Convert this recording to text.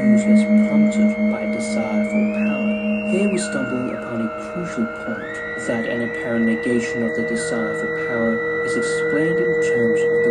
ruthless prompted by desire for power. Here we stumble upon a crucial point, that an apparent negation of the desire for power is explained in terms of the